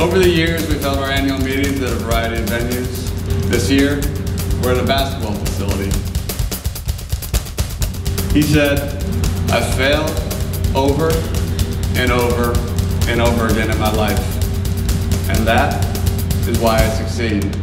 Over the years, we've held our annual meetings at a variety of venues. This year, we're at a basketball facility. He said, "I failed over and over and over again in my life. And that is why I succeed.